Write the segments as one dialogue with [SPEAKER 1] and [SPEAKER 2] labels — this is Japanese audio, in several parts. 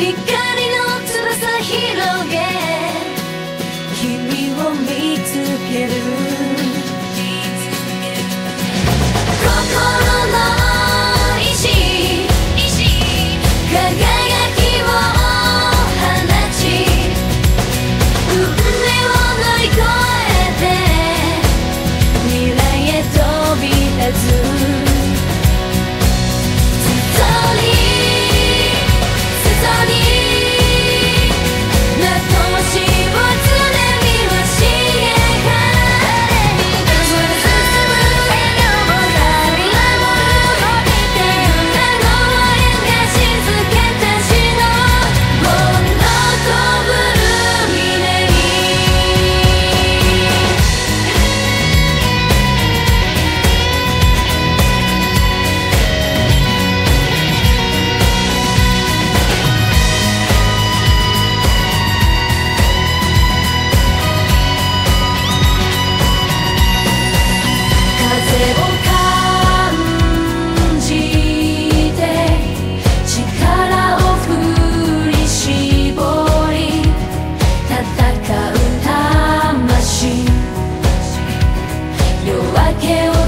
[SPEAKER 1] 光の翼広げ。君を見つ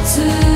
[SPEAKER 1] to